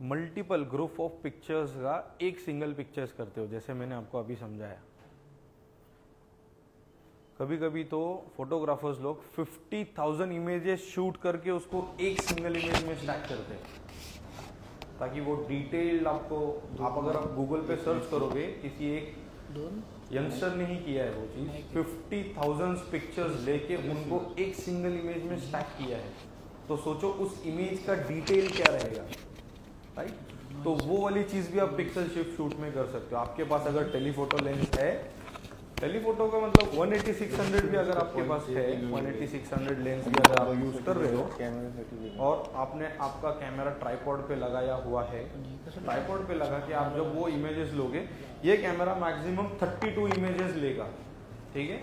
Multiple group of pictures का एक single pictures करते हो जैसे मैंने आपको अभी समझाया। कभी कभी तो फोटोग्राफर्स लोग 50,000 इमेजेस शूट करके उसको एक सिंगल इमेज में स्टैक करते हैं। ताकि वो डिटेल्ड आपको आप अगर आप गूगल पे सर्च करोगे किसी एक यंगस्टर ने ही किया है वो चीज़ फिफ्टी थाउज़ेंड पिक्चर्स लेके उनको एक सिंगल इमेज में स्टैक किया है। तो सोचो उस इमेज का डिटेल क्या रहेगा। राइट तो वो वाली चीज़ भी आप पिक्सल शिफ्ट शूट में कर सकते हो। आपके पास अगर टेलीफोटो लेंस है टेलीफोटो का मतलब 180 600 भी अगर आपके पास है 180 600 लेंस भी अगर आप यूज़ कर रहे हो, और आपने आपका कैमरा ट्राईपॉड पे लगाया हुआ है ट्राईपॉड पे लगा के आप जब वो इमेजेस लोगे, ये कैमरा मैक्सिमम 32 इमेजेस लेगा, ठीक है?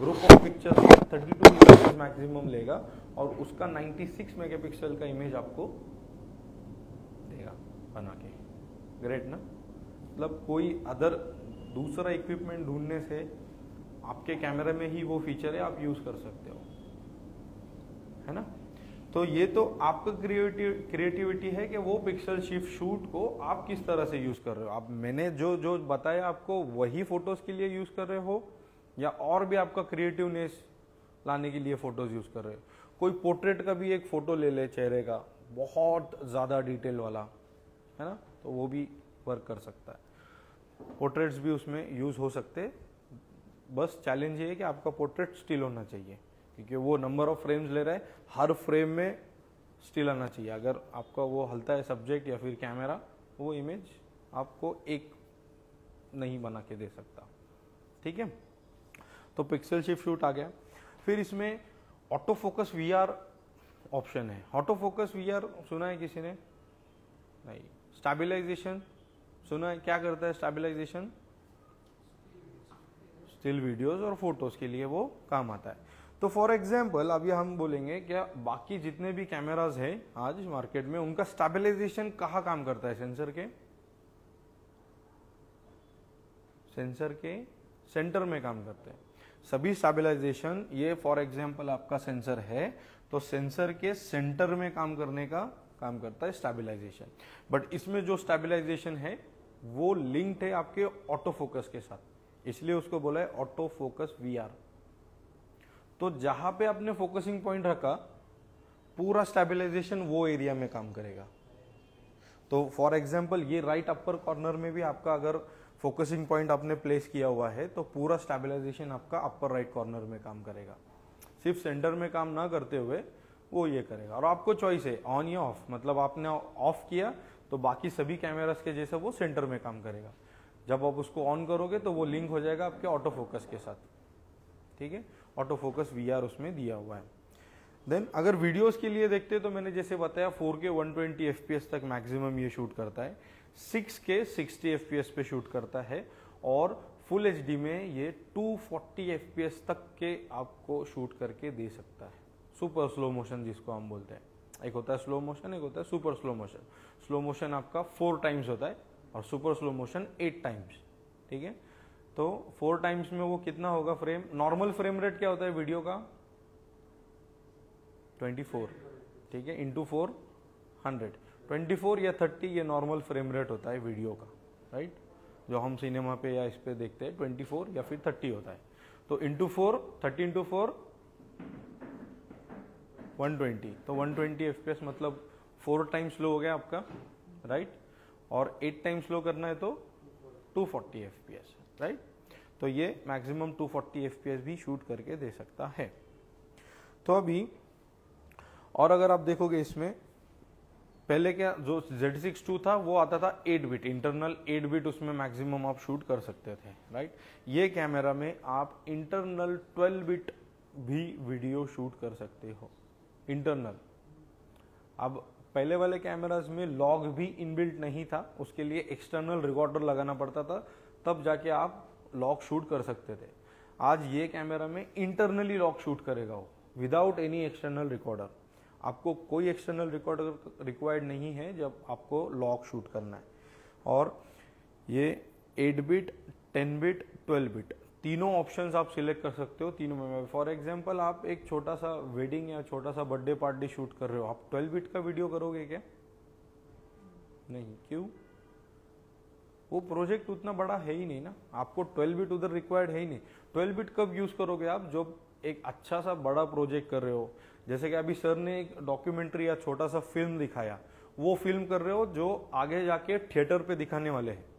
Group of picture 32 images maximum लेगा, और उसका 96 मेगापिक्सल का इमेज आपको बना के। ग्रेट ना? मतलब कोई अदर दूसरा इक्विपमेंट ढूँढने से आपके कैमरे में ही वो फीचर है, आप यूज़ कर सकते हो। है ना? तो ये तो आपका क्रिएटिविटी है कि वो पिक्सल शिफ्ट शूट को आप किस तरह से यूज़ कर रहे हो। आप, मैंने जो जो बताया आपको, वही फ़ोटोज़ के लिए यूज़ कर रहे हो, या और भी आपका क्रिएटिवनेस लाने के लिए फ़ोटोज़ यूज़ कर रहे हो। कोई पोर्ट्रेट का भी एक फ़ोटो ले ले चेहरे का, बहुत ज़्यादा डिटेल वाला। है ना? तो वो भी वर्क कर सकता है। पोर्ट्रेट्स भी उसमें यूज़ हो सकते। बस चैलेंज ये है कि आपका पोर्ट्रेट स्टिल होना चाहिए, क्योंकि वो नंबर ऑफ़ फ्रेम्स ले रहा है। हर फ्रेम में स्टिल आना चाहिए। अगर आपका वो हलता है सब्जेक्ट या फिर कैमरा वो इमेज आपको एक नहीं बना के दे सकता। ठीक है? तो पिक्सल शिफ्ट शूट आ गया। फिर इसमें ऑटो फोकस वी ऑप्शन है। ऑटो फोकस वीआर सुना है किसी ने? नहीं। स्टेबिलाईजेशन सुना है क्या करता है स्टेबिलाईजेशन स्टिल वीडियोस और फ़ोटोज़ के लिए वो काम आता है। तो फॉर एग्ज़ाम्पल अभी हम बोलेंगे क्या बाकी जितने भी कैमराज है आज मार्केट में, उनका स्टेबिलाईजेशन कहाँ काम करता है? सेंसर के? सेंसर के सेंटर में काम करते हैं। सभी स्टेबिलाईजेशन ये फॉर एग्ज़ाम्पल आपका सेंसर है तो सेंसर के सेंटर में काम करने का काम करता है स्टेबिलाईजेशन बट इसमें जो स्टेबिलाईजेशन है, वो लिंक्ड है आपके ऑटो फोकस के साथ. इसलिए उसको बोला है ऑटो फोकस वीआर तो जहाँ पे आपने फोकसिंग पॉइंट रखा, पूरा स्टेबिलाईजेशन वो एरिया में काम करेगा. तो फॉर एग्ज़ाम्पल ये राइट अपर कॉर्नर में भी आपका अगर फोकसिंग पॉइंट आपने प्लेस किया हुआ है तो पूरा स्टेबिलाईजेशन आपका अपर राइट कॉर्नर में काम करेगा. सिर्फ़ सेंटर में काम ना करते हुए वो ये करेगा। और आपको चॉइस है ऑन या ऑफ़ मतलब आपने ऑफ़ किया तो बाकी सभी कैमरास के जैसे वो सेंटर में काम करेगा। जब आप उसको ऑन करोगे तो वो लिंक हो जाएगा आपके ऑटो फोकस के साथ। ठीक है? ऑटो फोकस वीआर उसमें दिया हुआ है। देन अगर वीडियोस के लिए देखते हैं तो मैंने जैसे बताया 4K 120 एफपीएस तक मैक्सिमम ये शूट करता है। 6K 60 एफपीएस पे शूट करता है। और फुल एचडी में ये 240 एफपीएस तक के आपको शूट करके दे सकता है। सुपर स्लो मोशन जिसको हम बोलते हैं। एक होता है स्लो मोशन, एक होता है super slow motion. Slow motion आपका फोर टाइम्स होता है और super slow motion eight times ठीक है? तो फोर टाइम्स में वो कितना होगा फ्रेम नॉर्मल फ्रेम रेट क्या होता है वीडियो का? 24 ठीक है? इंटू फोर हंड्रेड ट्वेंटी या थर्टी ये नॉर्मल फ्रेम रेट होता है वीडियो का राइट जो हम सिनेमा पे या इस पे देखते हैं ट्वेंटी फोर या फिर थर्टी होता है। तो into four thirty into four one twenty. तो वन ट्वेंटी एफ़ मतलब फोर टाइम स्लो हो गया आपका राइट और एट टाइम स्लो करना है तो टू फोर्टी एफ़ राइट तो ये मैक्सिमम 240 एफपीएस भी शूट करके दे सकता है। तो अभी, और अगर आप देखोगे इसमें, पहले क्या, जो Z62 था, वो आता था 8 बिट इंटरनल 8 बिट उसमें मैक्सिमम आप शूट कर सकते थे राइट ये कैमरा में आप इंटरनल 12 बिट भी वीडियो शूट कर सकते हो। इंटरनल। अब पहले वाले कैमराज में लॉग भी इनबिल्ट नहीं था, उसके लिए एक्सटर्नल रिकॉर्डर लगाना पड़ता था, तब जाके आप लॉग शूट कर सकते थे। आज ये कैमरा में इंटरनली लॉक शूट करेगा वो, विदाउट एनी एक्सटर्नल रिकॉर्डर। आपको कोई एक्सटर्नल रिकॉर्डर रिक्वायर्ड नहीं है जब आपको लॉक शूट करना है। और ये 8 बिट 10 बिट 12 बिट तीनों ऑप्शंस आप सिलेक्ट कर सकते हो तीनों में। फॉर एग्जांपल आप एक छोटा सा वेडिंग या छोटा सा बर्थडे पार्टी शूट कर रहे हो। आप 12 बिट का वीडियो करोगे क्या? नहीं। क्यों? वो प्रोजेक्ट उतना बड़ा है ही नहीं ना। आपको 12 बिट उधर रिक्वायर्ड है ही नहीं। 12 बिट कब यूज़ करोगे आप? जब एक अच्छा सा बड़ा प्रोजेक्ट कर रहे हो। जैसे कि अभी सर ने एक डॉक्यूमेंट्री या छोटा सा फ़िल्म दिखाया। वो फ़िल्म कर रहे हो जो आगे जाके थिएटर पे दिखाने वाले हैं।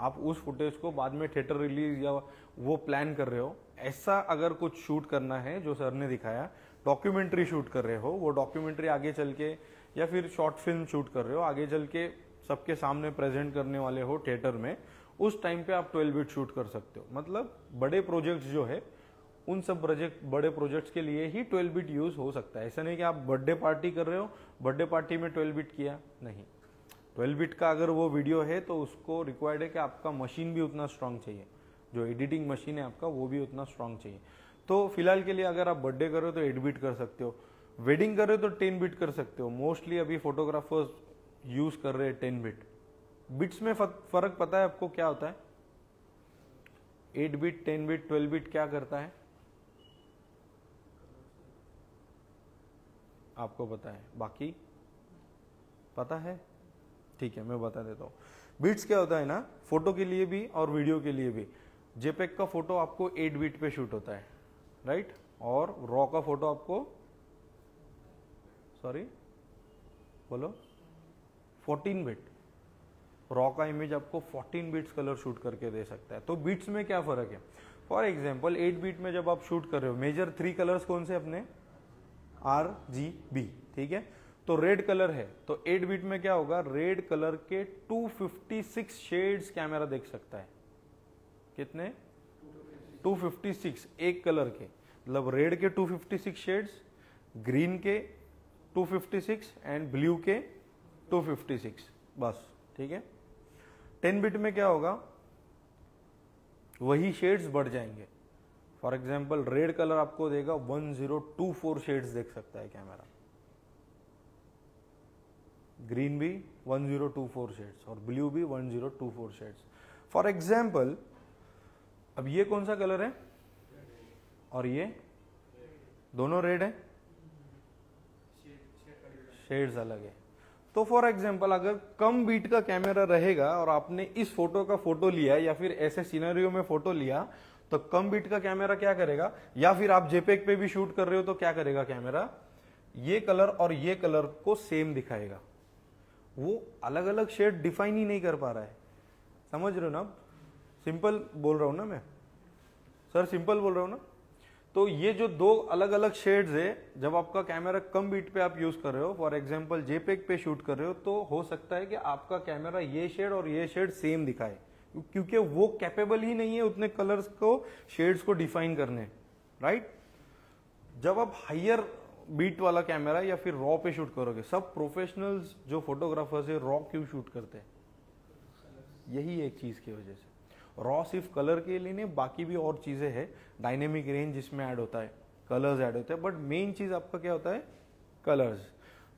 आप उस फुटेज को बाद में थिएटर रिलीज़ या वो प्लान कर रहे हो, ऐसा अगर कुछ शूट करना है, जो सर ने दिखाया डॉक्यूमेंट्री शूट कर रहे हो, वो डॉक्यूमेंट्री आगे चल के, या फिर शॉर्ट फ़िल्म शूट कर रहे हो, आगे चल के सबके सामने प्रेजेंट करने वाले हो थिएटर में, उस टाइम पे आप 12 बिट शूट कर सकते हो। मतलब बड़े प्रोजेक्ट्स जो है, उन सब प्रोजेक्ट बड़े प्रोजेक्ट्स के लिए ही 12 बिट यूज़ हो सकता है। ऐसा नहीं कि आप बर्थडे पार्टी कर रहे हो बर्थडे पार्टी में 12 बिट किया, नहीं। 12 बिट का अगर वो वीडियो है तो उसको रिक्वायर्ड है कि आपका मशीन भी उतना स्ट्रांग चाहिए। जो एडिटिंग मशीन है आपका, वो भी उतना स्ट्रांग चाहिए। तो फ़िलहाल के लिए अगर आप बर्थडे कर तो एट बिट कर सकते हो। वेडिंग कर रहे हो तो टेन बिट कर सकते हो। मोस्टली अभी फोटोग्राफर्स यूज़ कर रहे हैं टेन बिट बिट्स में फ़र्क पता है आपको क्या होता है? Eight bit ten bit twelve bit क्या करता है? आपको पता है। बाकी? पता है? ठीक है, मैं बता देता हूँ। बिट्स क्या होता है ना, फ़ोटो के लिए भी और वीडियो के लिए भी। जेपेक का फ़ोटो आपको 8 बिट पे शूट होता है राइट और रॉ का फ़ोटो आपको सॉरी बोलो 14 बिट रॉ का इमेज आपको 14 बिट्स कलर शूट करके दे सकता है। तो बिट्स में क्या फ़र्क है? फॉर एग्ज़ाम्पल 8 बीट में जब आप शूट कर रहे हो मेजर थ्री कलर्स कौन से अपने? आर जी बी ठीक है? तो रेड कलर है। तो 8 बिट में क्या होगा? रेड कलर के 256 शेड्स कैमरा देख सकता है। कितने? 256 एक कलर के। मतलब रेड के 256 शेड्स ग्रीन के 256 एंड ब्लू के 256 बस, ठीक है? 10 बिट में क्या होगा? वही शेड्स बढ़ जाएँगे। फॉर एग्ज़ाम्पल रेड कलर आपको देगा 1024 शेड्स देख सकता है कैमरा ग्रीन भी 1024 शेड्स और ब्लू भी 1024 शेड्स फॉर एग्ज़ाम्पल अब ये कौन सा कलर है? और ये? दोनों रेड है? शेड्स अलग है। तो फॉर एग्ज़ाम्पल अगर कम बीट का कैमरा रहेगा और आपने इस फ़ोटो का फ़ोटो लिया या फिर ऐसे सीनरियो में फ़ोटो लिया तो कम बीट का कैमरा क्या करेगा? या फिर आप जेपेक पे भी शूट कर रहे हो तो क्या करेगा कैमरा ये कलर और ये कलर को सेम दिखाएगा। वो अलग अलग शेड डिफाइन ही नहीं कर पा रहा है। समझ रहे हो ना? सिंपल बोल रहा हूँ ना मैं? सर सिंपल बोल रहा हूँ ना? तो ये जो दो अलग अलग शेड्स है, जब आपका कैमरा कम बीट पे आप यूज़ कर रहे हो फॉर एग्जांपल जेपेक पे शूट कर रहे हो तो हो सकता है कि आपका कैमरा ये शेड और ये शेड सेम दिखाए। क्योंकि वो कैपेबल ही नहीं है उतने कलर्स को शेड्स को डिफाइन करने। राइट जब आप हाइयर बीट वाला कैमरा या फिर रॉ पे शूट करोगे? सब प्रोफेशनल्स जो फोटोग्राफर्स है रॉ क्यों शूट करते हैं? यही एक चीज़ की वजह से। रॉ सिर्फ़ कलर के लिए नहीं, बाकी भी और चीज़ें हैं। डायनेमिक रेंज जिसमें ऐड होता है कलर्स ऐड होते हैं। बट मेन चीज़ आपका क्या होता है? कलर्स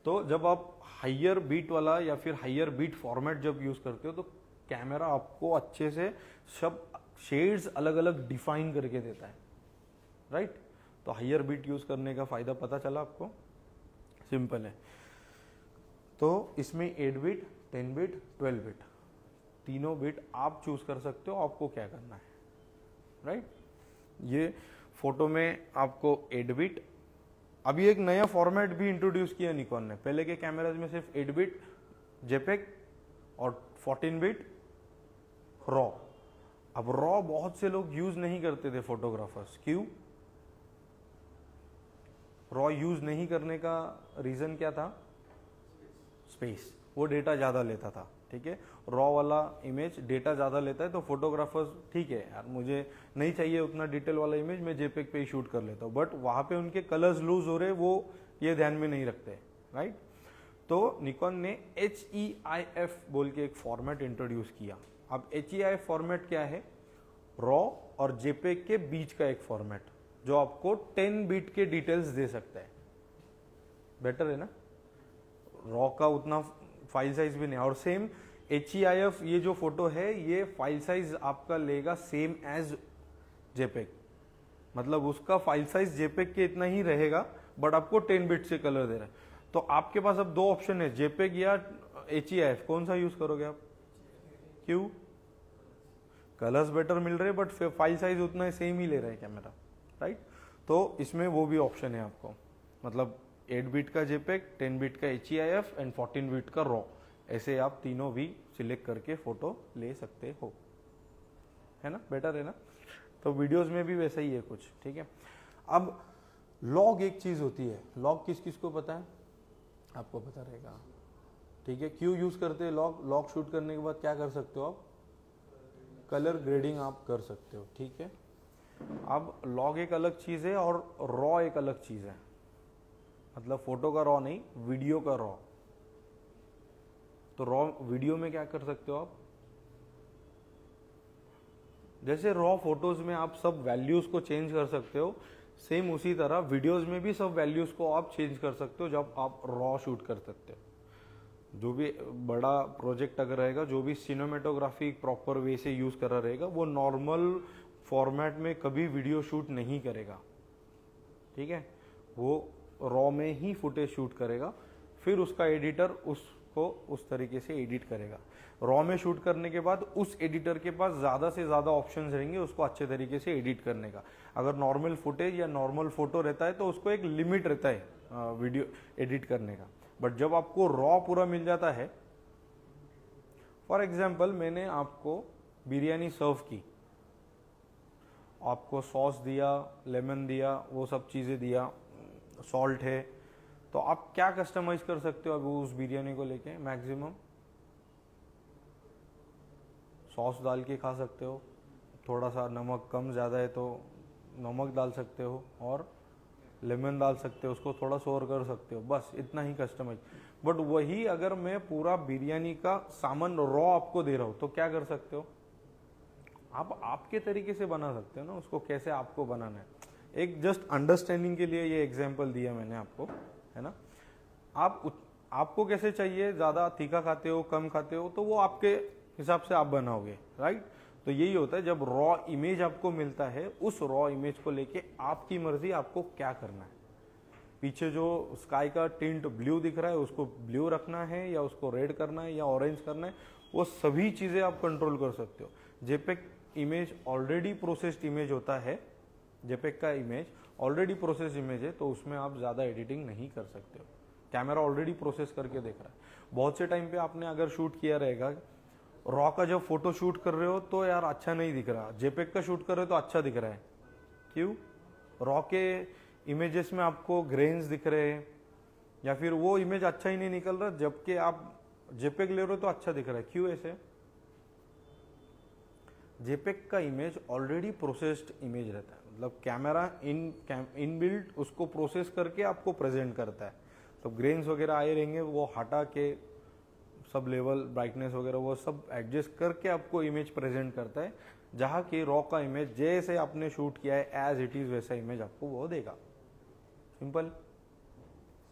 तो जब आप हाइयर बीट वाला या फिर हाइयर बीट फॉर्मेट जब यूज़ करते हो तो कैमरा आपको अच्छे से सब शेड्स अलग अलग डिफाइन करके देता है। Right right? तो हाइयर बीट यूज़ करने का फ़ायदा पता चला आपको? सिंपल है। तो इसमें 8 बिट 10 बिट 12 बिट तीनों बिट आप चूज़ कर सकते हो, आपको क्या करना है? राइट ये फ़ोटो में आपको 8 बिट अभी एक नया फॉर्मेट भी इंट्रोड्यूस किया निकॉन ने। पहले के कैमराज में सिर्फ़ 8 बिट जेपेक और 14 बिट रॉ अब रॉ बहुत से लोग यूज़ नहीं करते थे फोटोग्राफर्स क्यों? रॉ यूज़ नहीं करने का रीजन क्या था? स्पेस वो डेटा ज़्यादा लेता था, ठीक है? रॉ वाला इमेज डेटा ज़्यादा लेता है तो फोटोग्राफर्स ठीक है यार, मुझे नहीं चाहिए उतना डिटेल वाला इमेज मैं जेपेक पे ही शूट कर लेता हूँ। बट वहाँ पे उनके कलर्स लूज हो रहे, वो ये ध्यान में नहीं रखते राइट तो निकॉन ने एच ई आई एफ़ बोल के एक फॉर्मेट इंट्रोड्यूस किया। अब एच ई आई फॉर्मेट क्या है? रॉ और जेपेक के बीच का एक फॉर्मेट जो आपको 10 बीट के डिटेल्स दे सकता है। बेटर है ना? रॉ का उतना फ़ाइल साइज़ भी नहीं। और सेम HEIF ये जो फ़ोटो है, ये फ़ाइल साइज़ आपका लेगा सेम एज जेपेक मतलब उसका फ़ाइल साइज़ जेपेक के इतना ही रहेगा, बट आपको 10 बिट से कलर दे रहा है। तो आपके पास अब दो ऑप्शन है जेपेक या एच एफ़ कौन सा यूज़ करोगे आप? क्यों? कलर्स बेटर मिल रहे बट फ़ाइल साइज़ उतना सेम ही ले रहा है कैमरा राइट? तो इसमें वो भी ऑप्शन है आपको। मतलब 8 बिट का जेपेक 10 बिट का एच एंड 14 बिट का रॉ ऐसे आप तीनों भी सिलेक्ट करके फ़ोटो ले सकते हो। है ना? बेटर है ना? तो वीडियोस में भी वैसा ही है कुछ, ठीक है? अब लॉग एक चीज़ होती है। लॉग किस किस को पता है? आपको पता रहेगा। ठीक है? क्यों यूज़ करते हैं लॉग लॉग शूट करने के बाद क्या कर सकते हो आप? कलर ग्रेडिंग आप कर सकते हो, ठीक है? अब लॉग एक अलग चीज़ है और रॉ एक अलग चीज़ है। मतलब फ़ोटो का रॉ नहीं वीडियो का रॉ तो रॉ वीडियो में क्या कर सकते हो आप? जैसे रॉ फ़ोटोज़ में आप सब वैल्यूज़ को चेंज कर सकते हो सेम उसी तरह वीडियोस में भी सब वैल्यूज़ को आप चेंज कर सकते हो जब आप रॉ शूट कर सकते हो। जो भी बड़ा प्रोजेक्ट अगर रहेगा, जो भी सिनेमेटोग्राफी प्रॉपर वे से यूज़ करा रहेगा, वो नॉर्मल फॉर्मेट में कभी वीडियो शूट नहीं करेगा। ठीक है? वो रॉ में ही फुटेज शूट करेगा, फिर उसका एडिटर उसको उस तरीके से एडिट करेगा। रॉ में शूट करने के बाद उस एडिटर के पास ज़्यादा से ज़्यादा ऑप्शंस रहेंगे उसको अच्छे तरीके से एडिट करने का। अगर नॉर्मल फुटेज या नॉर्मल फ़ोटो रहता है तो उसको एक लिमिट रहता है वीडियो एडिट करने का। बट जब आपको रॉ पूरा मिल जाता है, फॉर एग्ज़ाम्पल मैंने आपको बिरयानी सर्व की। आपको सॉस दिया, लेमन दिया, वो सब चीज़ें दिया सॉल्ट है। तो आप क्या कस्टमाइज कर सकते हो अभी उस बिरयानी को लेके मैक्सिमम सॉस डाल के खा सकते हो। थोड़ा सा नमक कम ज़्यादा है तो नमक डाल सकते हो और लेमन डाल सकते हो, उसको थोड़ा सोर कर सकते हो। बस, इतना ही कस्टमाइज बट वही अगर मैं पूरा बिरयानी का सामान रॉ आपको दे रहा हूँ तो क्या कर सकते हो? आप आपके तरीके से बना सकते हो ना, उसको कैसे आपको बनाना है। एक जस्ट अंडरस्टैंडिंग के लिए ये एग्ज़ाम्पल दिया मैंने आपको, है ना? आप आपको कैसे चाहिए? ज़्यादा तीखा खाते हो, कम खाते हो तो वो आपके हिसाब से आप बनाओगे राइट तो यही होता है, जब रॉ इमेज आपको मिलता है, उस रॉ इमेज को लेके आपकी मर्ज़ी आपको क्या करना है। पीछे जो स्काई का टिंट ब्लू दिख रहा है, उसको ब्लू रखना है, या उसको रेड करना है, या ऑरेंज करना है, वो सभी चीज़ें आप कंट्रोल कर सकते हो। JPEG image already processed image होता है जेपेक का इमेज ऑलरेडी प्रोसेस इमेज है तो उसमें आप ज़्यादा एडिटिंग नहीं कर सकते हो। कैमरा ऑलरेडी प्रोसेस करके देख रहा है। बहुत से टाइम पे आपने अगर शूट किया रहेगा रॉ का जब फ़ोटो शूट कर रहे हो तो यार अच्छा नहीं दिख रहा। जेपेक का शूट कर रहे हो तो अच्छा दिख रहा है। क्यों? रॉ के इमेजेस में आपको ग्रेन्स दिख रहे हैं, या फिर वो इमेज अच्छा ही नहीं निकल रहा, जबकि आप जेपेक ले रहे हो तो अच्छा दिख रहा है। क्यों ऐसे? जेपेक का इमेज ऑलरेडी प्रोसेस्ड इमेज रहता है। मतलब कैमरा इन इन बिल्ट उसको प्रोसेस करके आपको प्रेजेंट करता है। तो ग्रेन्स वगैरह आए रहेंगे, वो हटा के सब लेवल ब्राइटनेस वगैरह, वो सब एडजस्ट करके आपको इमेज प्रेजेंट करता है। जहाँ की रॉ का इमेज जैसे आपने शूट किया है एज इट इज़ वैसा इमेज आपको वो देगा। सिंपल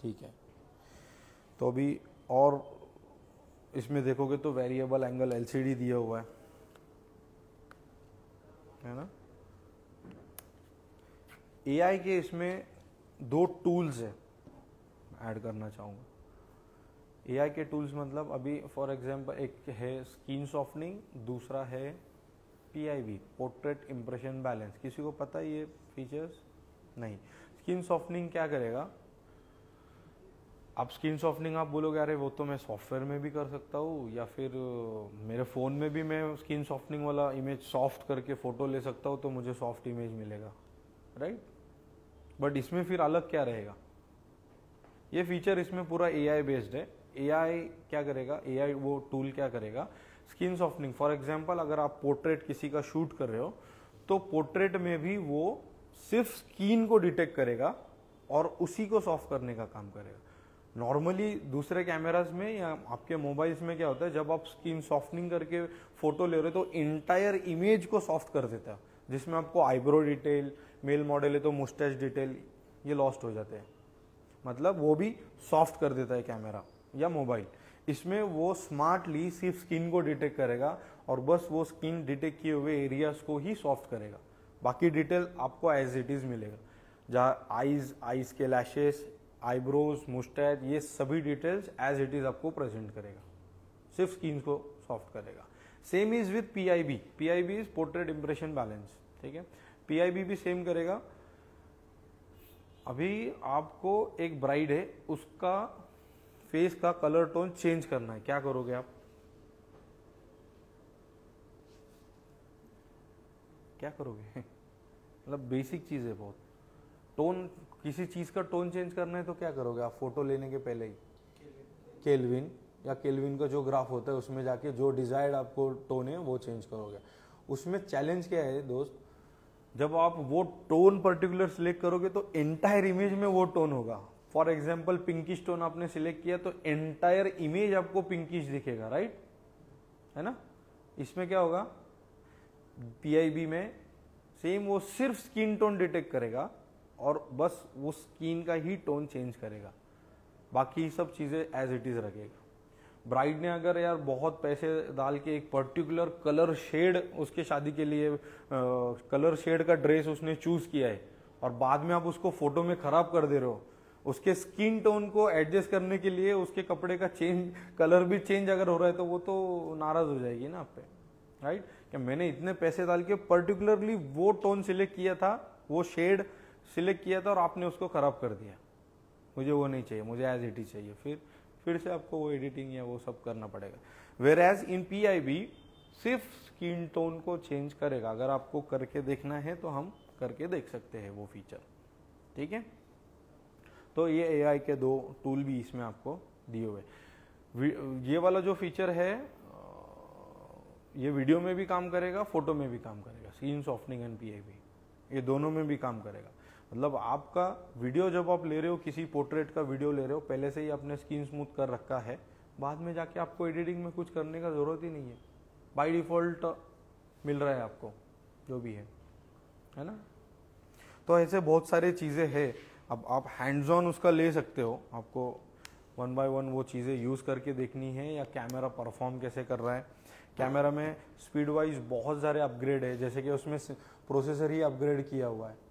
ठीक है। तो अभी और इसमें देखोगे तो वेरिएबल एंगल एलसीडी दिया हुआ है। है ना? एआई के इसमें दो टूल्स है ऐड करना चाहूँगा। एआई के टूल्स मतलब अभी फॉर एग्जांपल एक है स्किन सॉफ्टनिंग दूसरा है पीआईवी पोर्ट्रेट इम्प्रेशन बैलेंस किसी को पता है ये फीचर्स नहीं। स्किन सॉफ्टनिंग क्या करेगा? आप स्किन सॉफ्टनिंग आप बोलोगे, अरे, वो तो मैं सॉफ्टवेयर में भी कर सकता हूँ, या फिर मेरे फ़ोन में भी मैं स्किन सॉफ्टनिंग वाला इमेज सॉफ्ट करके फ़ोटो ले सकता हूँ तो मुझे सॉफ्ट इमेज मिलेगा। राइट बट इसमें फिर अलग क्या रहेगा? ये फीचर इसमें पूरा एआई बेस्ड है। एआई क्या करेगा? एआई वो टूल क्या करेगा? स्किन सॉफ्टनिंग फॉर एग्ज़ाम्पल अगर आप पोर्ट्रेट किसी का शूट कर रहे हो तो पोर्ट्रेट में भी वो सिर्फ़ स्किन को डिटेक्ट करेगा और उसी को सॉफ्ट करने का काम करेगा। नॉर्मली दूसरे कैमराज में या आपके मोबाइल्स में क्या होता है, जब आप स्किन सॉफ्टनिंग करके फ़ोटो ले रहे हो तो इंटायर इमेज को सॉफ्ट कर देता है। जिसमें आपको आईब्रो डिटेल मेल मॉडल है तो मुस्टैच डिटेल ये लॉस्ट हो जाते हैं। मतलब वो भी सॉफ्ट कर देता है कैमरा या मोबाइल इसमें वो स्मार्टली सिर्फ़ स्किन को डिटेक्ट करेगा और बस वो स्किन डिटेक्ट किए हुए एरियाज़ को ही सॉफ्ट करेगा। बाकी डिटेल आपको एज इट इज़ मिलेगा। जहाँ आईज आईज के लैशेस आईब्रोज मुस्टैच ये सभी डिटेल्स एज इट इज़ आपको प्रेजेंट करेगा। सिर्फ़ स्किन को सॉफ्ट करेगा। Same is with P I B P I B is portrait impression balance ठीक है? पी आई बी भी सेम करेगा। अभी आपको एक ब्राइड है, उसका फेस का कलर टोन चेंज करना है। क्या करोगे आप? क्या करोगे? मतलब बेसिक चीज़ है बहुत। टोन किसी चीज़ का टोन चेंज करना है तो क्या करोगे? आप फ़ोटो लेने के पहले ही। केल्विन या केल्विन का जो ग्राफ होता है, उसमें जाके जो डिजायर्ड आपको टोन है, वो चेंज करोगे। उसमें चैलेंज क्या है, दोस्त? जब आप वो टोन पर्टिकुलर सिलेक्ट करोगे तो एंटायर इमेज में वो टोन होगा। फॉर एग्ज़ाम्पल पिंकिश टोन आपने सिलेक्ट किया तो एंटायर इमेज आपको पिंकिश दिखेगा राइट है ना? इसमें क्या होगा? पीआईबी में सेम वो सिर्फ़ स्किन टोन डिटेक्ट करेगा। और बस वो स्किन का ही टोन चेंज करेगा। बाकी सब चीज़ें एज इट इज़ रखेगा। ब्राइड ने अगर यार बहुत पैसे डाल के एक पर्टिकुलर कलर शेड उसके शादी के लिए आ, कलर शेड का ड्रेस उसने चूज़ किया है और बाद में आप उसको फ़ोटो में खराब कर दे रहे हो उसके स्किन टोन को एडजस्ट करने के लिए उसके कपड़े का चेंज कलर भी चेंज अगर हो रहा है तो वो तो नाराज़ हो जाएगी ना आप पे राइट क्या मैंने इतने पैसे डाल के पर्टिकुलरली वो टोन सिलेक्ट किया था वो शेड सिलेक्ट किया था और आपने उसको खराब कर दिया। मुझे वो नहीं चाहिए, मुझे एज इट ही चाहिए। फिर फिर से आपको वो एडिटिंग या वो सब करना पड़ेगा। Whereas in P I सिर्फ़ स्किन टोन को चेंज करेगा। अगर आपको करके देखना है तो हम करके देख सकते हैं वो फीचर ठीक है? तो ये ए आई के दो टूल भी इसमें आपको दिए हुए। ये वाला जो फीचर है ये वीडियो में भी काम करेगा फ़ोटो में भी काम करेगा। सीन सॉफ्टनिंग एंड पी ये दोनों में भी काम करेगा। मतलब आपका वीडियो जब आप ले रहे हो, किसी पोर्ट्रेट का वीडियो ले रहे हो, पहले से ही आपने स्किन स्मूथ कर रखा है, बाद में जाके आपको एडिटिंग में कुछ करने का ज़रूरत ही नहीं है। बाय डिफ़ॉल्ट मिल रहा है आपको, जो भी है। है ना? तो ऐसे बहुत सारे चीज़ें हैं। अब आप हैंड्स ऑन उसका ले सकते हो। आपको वन बाय वन वो चीज़ें यूज़ करके देखनी है, या कैमरा परफॉर्म कैसे कर रहा है। कैमरा में स्पीड वाइज बहुत सारे अपग्रेड है। जैसे कि उसमें प्रोसेसर ही अपग्रेड किया हुआ है।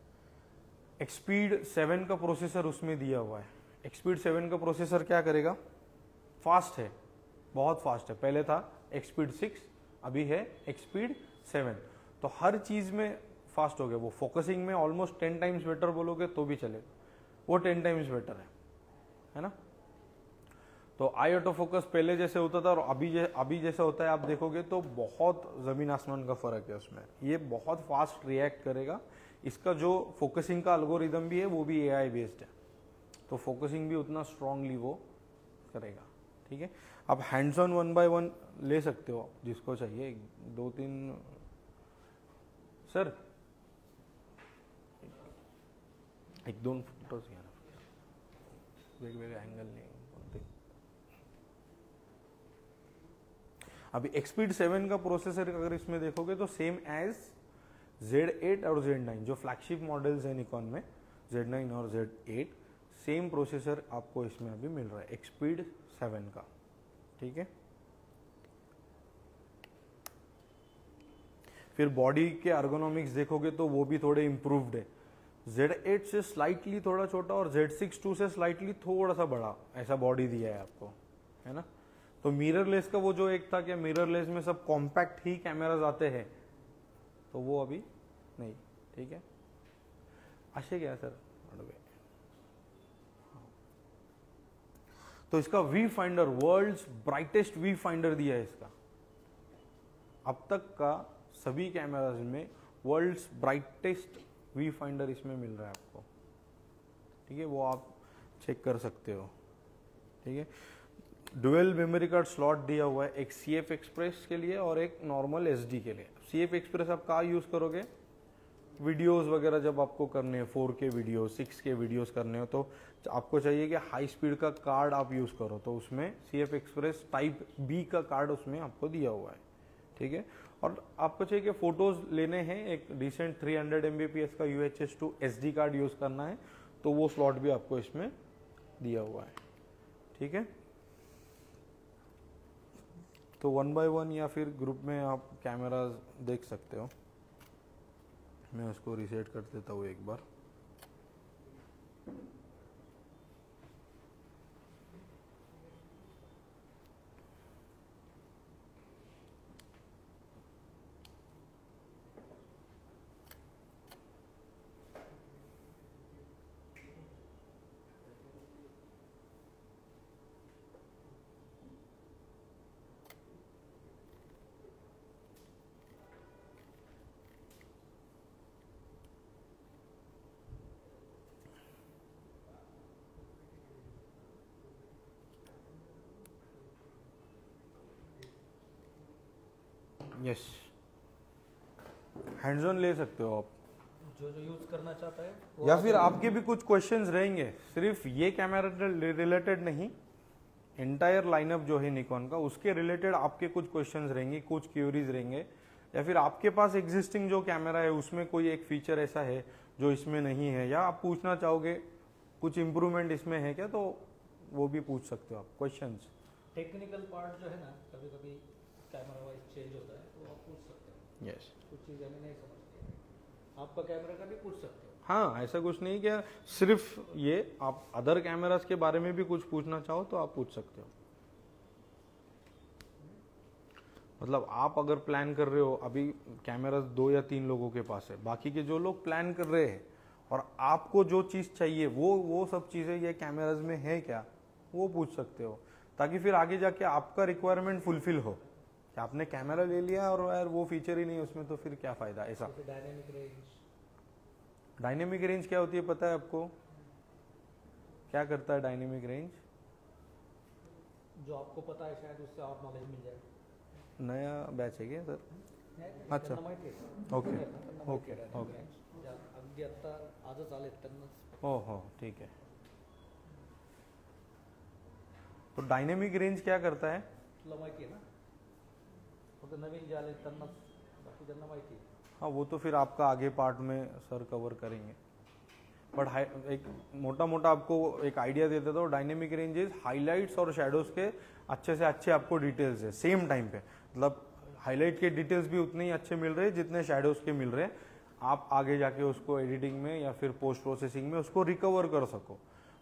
एक्सपीड सेवन का प्रोसेसर उसमें दिया हुआ है। एक्सपीड सेवन का प्रोसेसर क्या करेगा? फास्ट है बहुत फास्ट है। पहले था एक्सपीड सिक्स अभी है एक्सपीड सेवन तो हर चीज़ में फास्ट हो गया। वो फोकसिंग में ऑलमोस्ट टेन टाइम्स बेटर बोलोगे तो भी चलेगा। वो टेन टाइम्स बेटर है है ना? तो आई ऑटो फोकस पहले जैसे होता था और अभी जै, अभी जैसा होता है आप देखोगे तो बहुत ज़मीन आसमान का फ़र्क है उसमें। ये बहुत फास्ट रिएक्ट करेगा। इसका जो फोकसिंग का अल्गोरिदम भी है, वो भी एआई बेस्ड है। तो फोकसिंग भी उतना स्ट्रांगली वो करेगा, ठीक है? आप hands on one by one ले सकते हो, आप जिसको चाहिए। दो, तीन, सर, एक दोन फ़ोटोज़ घ्या वेगवेगळे अँगल नाही कोणते अभी एक्सपीड सेवन का प्रोसेसर अगर इसमें देखोगे तो सेम एज Z8 और Z9 जो फ्लैगशिप मॉडल्स है निकॉन में Z9 और Z8 सेम प्रोसेसर आपको इसमें अभी मिल रहा है एक्सपीड 7 का, ठीक है? फिर बॉडी के अर्गोनॉमिक्स देखोगे तो वो भी थोड़े इंप्रूव्ड है। Z8 से स्लाइटली थोड़ा छोटा और Z6 2 से स्लाइटली थोड़ा सा बड़ा, ऐसा बॉडी दिया है आपको, है ना? तो मिररलेस का वो जो एक था कि मिररलेस में सब कॉम्पैक्ट ही कैमराज आते हैं तो वो अभी नहीं, ठीक है? असे क्या सर अड़वे तो इसका viewfinder world brightest viewfinder दिया है इसका। अब तक का सभी कैमराज में वर्ल्ड ब्राइटेस्ट वी फाइंडर इसमें मिल रहा है आपको। ठीक है? वो आप चेक कर सकते हो। ठीक है? डुअल मेमोरी कार्ड स्लॉट दिया हुआ है एक सी एफ़ एक्सप्रेस के लिए और एक नॉर्मल एसडी के लिए। सी एफ़ एक्सप्रेस आप कहा यूज़ करोगे? वीडियोस वगैरह जब आपको करने हैं, फोर के वीडियो सिक्स के वीडियोस करने हो तो आपको चाहिए कि हाई स्पीड का कार्ड आप यूज़ करो। तो उसमें C F express type B का कार्ड उसमें आपको दिया हुआ है। ठीक है? और आपको चाहिए कि फ़ोटोज़ लेने हैं, एक डिसेंट 300 हंड्रेड का U H S two S D card use करना है तो वो स्लॉट भी आपको इसमें दिया हुआ है। ठीक है? तो वन बाय वन या फिर ग्रुप में आप कैमराज देख सकते हो। मैं उसको रीसेट कर देता हूँ एक बार। यस हैंड्स ऑन ले सकते हो आप। जो जो यूज़ करना चाहता है या फिर आपके भी कुछ क्वेश्चंस रहेंगे। सिर्फ़ ये कैमरा रिलेटेड नहीं एंटायर लाइनअप जो है निकॉन का उसके रिलेटेड आपके कुछ क्वेश्चंस रहेंगे कुछ क्यूरीज रहेंगे। या फिर आपके पास एग्जिस्टिंग जो कैमरा है उसमें कोई एक फीचर ऐसा है जो इसमें नहीं है या आप पूछना चाहोगे कुछ इम्प्रूवमेंट इसमें है क्या तो वो भी पूछ सकते हो आप क्वेश्चंस टेक्निकल पार्ट जो है ना कभी कभी कैमरा वाइज चेंज होता है वो आप पूछ सकते हो। यस कुछ चीज़ हमें नहीं समझती है। आपका कैमरा का भी पूछ सकते हो। हाँ ऐसा कुछ नहीं क्या सिर्फ़ ये आप अदर कैमरास के बारे में भी कुछ पूछना चाहो तो आप पूछ सकते हो। मतलब आप अगर प्लान कर रहे हो अभी कैमरास दो या तीन लोगों के पास है बाकी के जो लोग प्लान कर रहे हैं और आपको जो चीज़ चाहिए वो वो सब चीज़ें ये कैमराज में है क्या वो पूछ सकते हो ताकि फिर आगे जाके आपका रिक्वायरमेंट फुलफिल हो। कि आपने कैमरा ले लिया और यार वो फीचर ही नहीं उसमें तो फिर क्या फ़ायदा? ऐसा। डायनेमिक रेंज डायनेमिक रेंज क्या होती है पता है आपको? क्या करता है डायनेमिक रेंज जो आपको पता है शायद उससे और नॉलेज मिल जाए। नया बैच आहे का सर अच्छा. ओके. ओके. ओके. अगदी आजच हो। हो। ठीक है। तो डायनेमिक रेंज क्या करता है? तुला माहिती आहे ना? नवीन बाकी हाँ वो तो फिर आपका आगे पार्ट में सर कवर करेंगे. बट एक मोटा मोटा आपको एक आइडिया देते तो डायनेमिक रेंजेस हाईलाइट्स और शेडोज के अच्छे से अच्छे आपको डिटेल्स है सेम टाइम पे. मतलब हाईलाइट के डिटेल्स भी उतने ही अच्छे मिल रहे हैं जितने शेडोज के मिल रहे हैं. आप आगे जाके उसको एडिटिंग में या फिर पोस्ट प्रोसेसिंग में उसको रिकवर कर सको.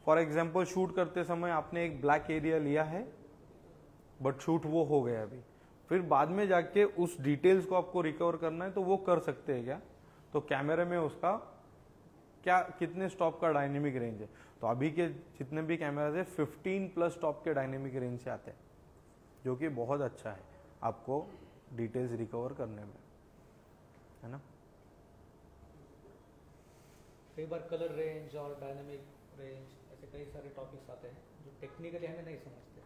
फॉर एग्ज़ाम्पल शूट करते समय आपने एक ब्लैक एरिया लिया है बट शूट वो हो गया अभी. फिर बाद में जाके उस डिटेल्स को आपको रिकवर करना है तो वो कर सकते हैं क्या? तो कैमरे में उसका क्या, कितने स्टॉप का डायनेमिक रेंज है? तो अभी के जितने भी कैमराज है 15 प्लस स्टॉप के डायनेमिक रेंज से आते हैं, जो कि बहुत अच्छा है आपको डिटेल्स रिकवर करने में, है ना? कई बार कलर रेंज और डायनामिक रेंज ऐसे कई सारे टॉपिक्स आते हैं, जो टेक्निकली हमें नहीं समझते।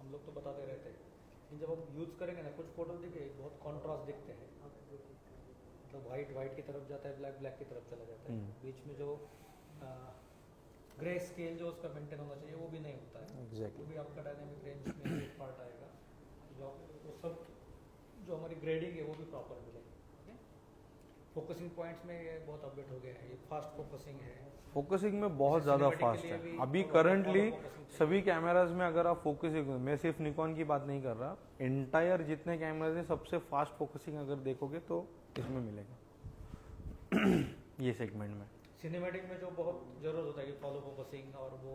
हम लोग तो बताते रहते हैं। लेकिन जब हम यूज़ करेंगे ना कुछ फ़ोटो दिखे बहुत कॉन्ट्रास्ट दिखते हैं। मतलब वाइट वाइट की तरफ़ जाता है ब्लैक ब्लैक की तरफ़ चला जाता है। हम्म। बीच में जो ग्रे स्केल जो उसका मेंटेन होना चाहिए वो भी नहीं होता है। Exactly. वो भी आपका डायनेमिक रेंज में एक पार्ट आएगा। जो वो सब जो हमारी ग्रेडिंग है वो भी प्रॉपर मिलेगी। फोकसिंग पॉइंट्स में ये बहुत अपडेट हो गया है। ये फास्ट फोकसिंग है। फोकसिंग में बहुत ज़्यादा फास्ट है। अभी करंटली। सभी कैमराज में अगर आप फोकसिंग मैं सिर्फ़ निकॉन की बात नहीं कर रहा एंटायर जितने कैमराज हैं सबसे फास्ट फोकसिंग अगर देखोगे तो इसमें मिलेगा। ये सेगमेंट में। सिनेमैटिक में जो बहुत ज़रूरत होता है कि फॉलो फोकसिंग और वो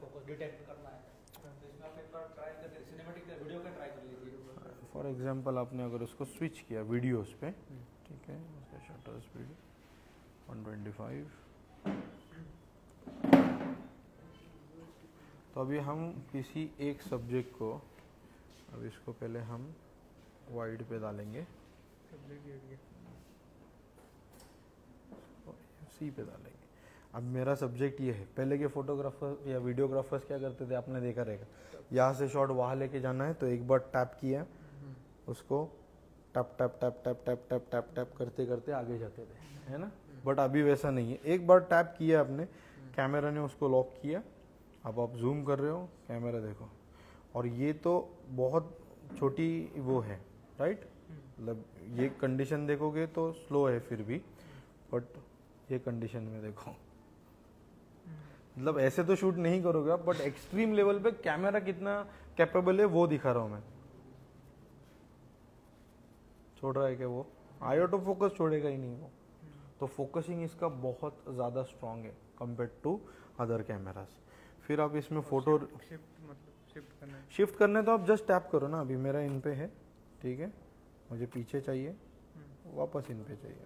फोकस डिटेक्ट करना है। तो इसमें आप एक बार ट्राई करके सिनेमैटिक वीडियो का ट्राई कर लीजिए। फॉर एग्जांपल आपने अगर उसको स्विच किया वीडियोस पे ठीक है? शटर स्पीड 125 तो अभी हम किसी एक सब्जेक्ट को अब इसको पहले हम वाइड पे डालेंगे। सी पे डालेंगे। अब मेरा सब्जेक्ट ये है पहले के फोटोग्राफर या वीडियोग्राफर्स क्या करते थे? आपने देखा रहेगा। यहाँ से शॉट वहाँ लेके जाना है तो एक बार टैप किया। उसको टैप, टप टप टप टप टप टप टप करते करते आगे जाते थे, है ना? बट अभी वैसा नहीं है। एक बार टैप किया आपने कैमरा ने उसको लॉक किया। अब आप जूम कर रहे हो कैमरा देखो। और ये तो बहुत छोटी वो है राइट मतलब ये कंडीशन देखोगे तो स्लो है फिर भी बट ये कंडीशन में देखो। मतलब ऐसे तो शूट नहीं करोगे बट एक्सट्रीम लेवल पे कैमरा कितना कैपेबल है वो दिखा रहा हूँ मैं। छोड़ रहा है क्या वो आई ऑटो फोकस छोड़ेगा ही नहीं वो। तो फोकसिंग इसका बहुत ज़्यादा स्ट्रांग है कंपेयर टू अदर कैमरास फिर आप इसमें फ़ोटो शिफ्ट मतलब शिफ्ट करना है। शिफ्ट करने तो आप जस्ट टैप करो ना अभी मेरा इन पे है ठीक है? मुझे पीछे चाहिए वापस इन पे चाहिए।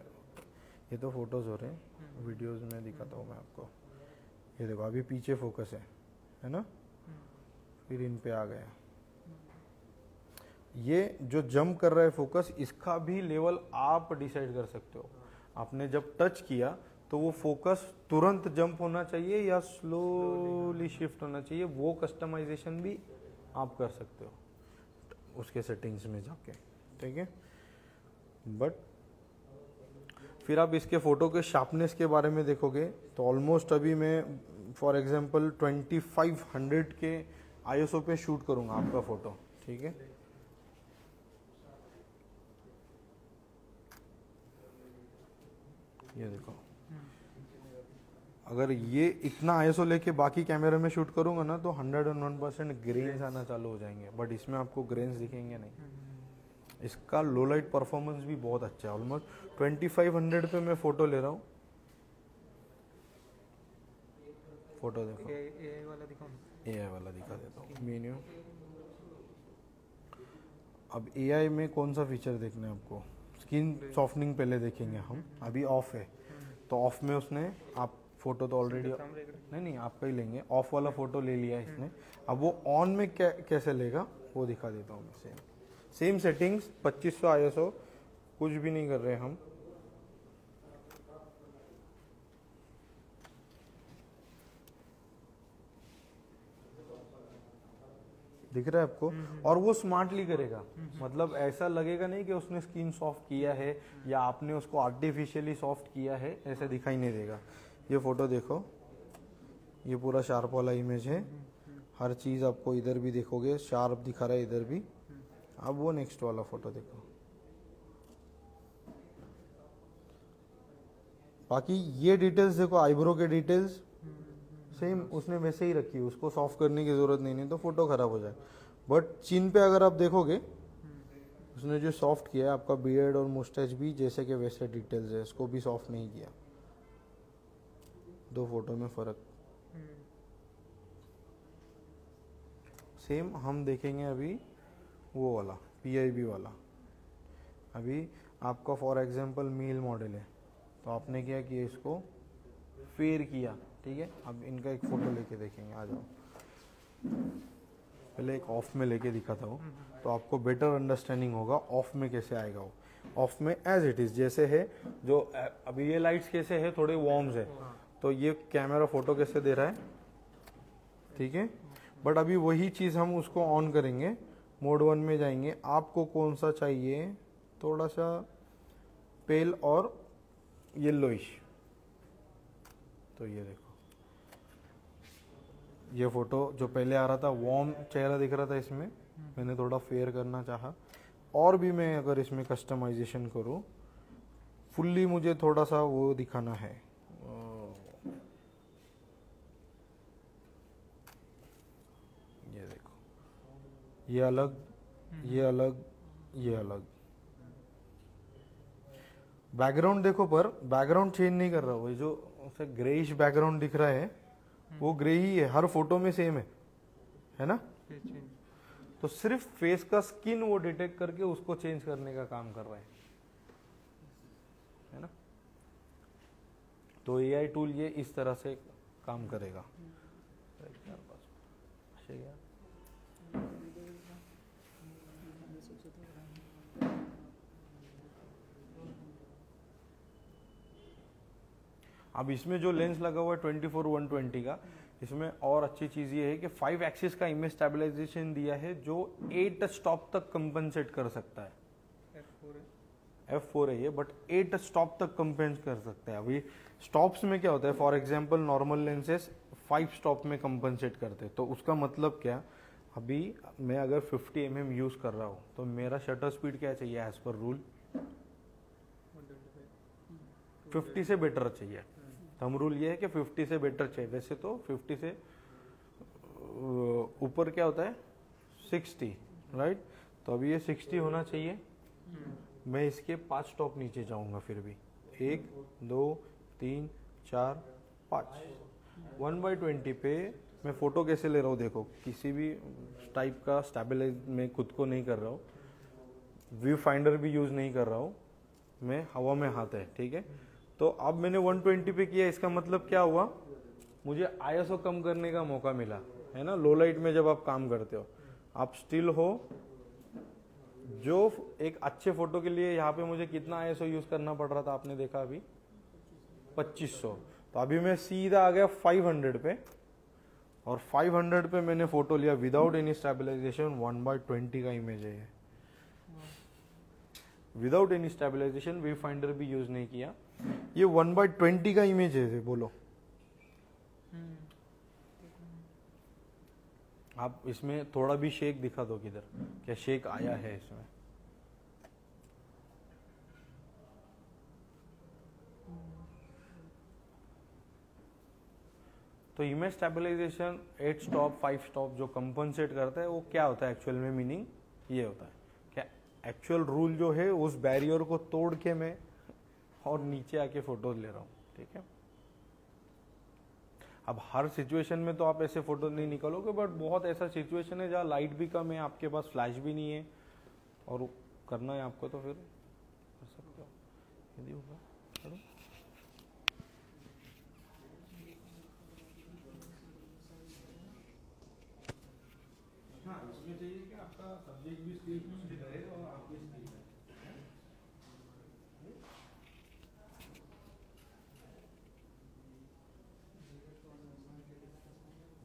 ये तो फ़ोटोज़ हो रहे हैं। वीडियोस में दिखाता हूँ मैं आपको। ये देखो अभी पीछे फोकस है है ना? फिर इन पे आ गया। ये जो जंप कर रहा है फोकस इसका भी लेवल आप डिसाइड कर सकते हो। आपने जब टच किया तो वो फोकस तुरंत जंप होना चाहिए या स्लोली शिफ्ट होना चाहिए, वो कस्टमाइजेशन भी आप कर सकते हो। उसके सेटिंग्स में जाके, ठीक है? बट फिर आप इसके फ़ोटो के शार्पनेस के बारे में देखोगे तो ऑलमोस्ट अभी मैं फॉर एग्जांपल 2500 के आईएसओ पे शूट करूँगा आपका फ़ोटो ठीक है? ये देखो। अगर ये इतना आईएसओ लेके बाकी कैमरे में शूट करूँगा ना तो 101 परसेंट ग्रेन्स आना चालू हो जाएँगे। बट इसमें आपको ग्रेन्स दिखेंगे नहीं। इसका लो लाइट परफॉर्मेंस भी बहुत अच्छा है। ऑलमोस्ट 2500 पे मैं फ़ोटो ले रहा हूँ। फ़ोटो देखो। ए वाला दिखाओ ए वाला दिखा देता हूँ। मेन्यू अब एआई में कौन सा फीचर देखना है आपको? स्किन सॉफ्टनिंग पहले देखेंगे हम। अभी ऑफ़ है। तो ऑफ़ में उसने आप फ़ोटो तो ऑलरेडी नहीं नहीं आपका ही लेंगे। ऑफ़ वाला फ़ोटो ले लिया इसने। अब वो ऑन में कै, कैसे लेगा वो दिखा देता हूँ मैं। सेम सेम सेटिंग्स 2500 सौ कुछ भी नहीं कर रहे हम। दिख रहा है आपको और वो स्मार्टली करेगा। मतलब ऐसा लगेगा नहीं कि उसने स्किन सॉफ्ट किया है या आपने उसको आर्टिफिशियली सॉफ्ट किया है ऐसा दिखाई नहीं देगा। ये फ़ोटो देखो। ये पूरा शार्प वाला इमेज है। हर चीज़ आपको इधर भी देखोगे शार्प दिखा रहा है इधर भी। अब वो नेक्स्ट वाला फ़ोटो देखो। बाकी ये डिटेल्स देखो आईब्रो के डिटेल्स सेम उसने वैसे ही रखी, उसको सॉफ्ट करने की ज़रूरत नहीं नहीं तो फ़ोटो खराब हो जाए। बट चिन पे अगर आप देखोगे, उसने जो सॉफ्ट किया आपका बियर्ड और मुस्टैच भी जैसे के वैसे डिटेल्स है इसको भी सॉफ्ट नहीं किया। दो फ़ोटो में फ़र्क। सेम हम देखेंगे अभी वो वाला पीआईबी वाला। अभी आपका फॉर एग्जांपल मेल मॉडल है तो आपने क्या किया इसको? फेयर किया। ठीक है, अब इनका एक फ़ोटो लेके देखेंगे, आ जाओ। पहले एक ऑफ़ में लेके दिखाता हूँ तो आपको बेटर अंडरस्टैंडिंग होगा ऑफ़ में कैसे आएगा वो। ऑफ़ में एज इट इज़ जैसे है, जो अभी ये लाइट्स कैसे है, थोड़े वार्म्स है। तो ये कैमरा फ़ोटो कैसे दे रहा है? ठीक है? बट अभी वही चीज़ हम उसको ऑन करेंगे मोड वन में जाएँगे। आपको कौन सा चाहिए? थोड़ा सा पेल और येलोइश तो ये देखो। ये फ़ोटो जो पहले आ रहा था वार्म चेहरा दिख रहा था इसमें। मैंने थोड़ा फेयर करना चाहा। और भी मैं अगर इसमें कस्टमाइजेशन करूँ फुल्ली मुझे थोड़ा सा वो दिखाना है। ये देखो। ये अलग ये अलग ये अलग। बैकग्राउंड देखो पर बैकग्राउंड चेंज नहीं कर रहा वो जो ग्रेइश बैकग्राउंड दिख रहा है वो ग्रे ही है हर फ़ोटो में सेम है है ना? तो सिर्फ़ फेस का स्किन वो डिटेक्ट करके उसको चेंज करने का काम कर रहा है है ना? तो एआई टूल ये इस तरह से काम करेगा। अब इसमें जो लेंस लगा हुआ है ट्वेंटी फोर वन ट्वेंटी का इसमें और अच्छी चीज़ ये है कि फाइव एक्सिस का इमेज स्टेबलाइजेशन दिया है जो एट स्टॉप तक कंपनसेट कर सकता है। एफ़ फोर है। एफ़ फोर है ये बट एट स्टॉप तक कंपेंस कर सकता है। अभी स्टॉप्स में क्या होता है? For example normal lenses five stop में कंपनसेट करते हैं। तो उसका मतलब क्या? अभी मैं अगर 50 एम mm यूज़ कर रहा हूँ तो मेरा शटर स्पीड क्या चाहिए एज पर रूल 50 से बेटर चाहिए। थम रूल ये है कि 50 से बेटर चाहिए। वैसे तो 50 से ऊपर क्या होता है? 60 राइट तो अभी ये 60 होना चाहिए। मैं इसके पाँच स्टॉप नीचे जाऊँगा फिर भी। एक दो तीन चार पाँच। वन बाई ट्वेंटी पे मैं फ़ोटो कैसे ले रहा हूँ? देखो किसी भी टाइप का स्टेबलाइज मैं खुद को नहीं कर रहा हूँ। व्यू फाइंडर भी यूज़ नहीं कर रहा हूँ। मैं हवा में हाथ है ठीक है? तो अब मैंने 120 पे किया इसका मतलब क्या हुआ? मुझे आईएसओ कम करने का मौका मिला है ना? लो लाइट में जब आप काम करते हो आप स्टिल हो जो एक अच्छे फ़ोटो के लिए यहाँ पे मुझे कितना आईएसओ यूज़ करना पड़ रहा था आपने देखा अभी? 2500 तो अभी मैं सीधा आ गया 500 पे और 500 पे मैंने फ़ोटो लिया without any stabilization one by twenty का इमेज है without any stabilization viewfinder भी यूज़ नहीं किया। ये वन बाई ट्वेंटी का इमेज है बोलो। आप इसमें थोड़ा भी शेक दिखा दो किधर। क्या शेक आया है इसमें? तो image stabilization eight stop five stop जो कंपनसेट करता है, वो क्या होता है एक्चुअल में मीनिंग ये होता है। क्या एक्चुअल रूल जो है, उस बैरियर को तोड़ के मैं और नीचे आके फ़ोटोज़ ले रहा हूँ, ठीक है? अब हर सिचुएशन में तो आप ऐसे फ़ोटो नहीं निकालोगे बट बहुत ऐसा सिचुएशन है जहाँ लाइट भी कम है, आपके पास फ्लैश भी नहीं है। और करना है आपको तो फिर कर सकते हो। यदि होगा। करो हाँ इसमें चाहिए कि आपका सब्जेक्ट भी स्टिल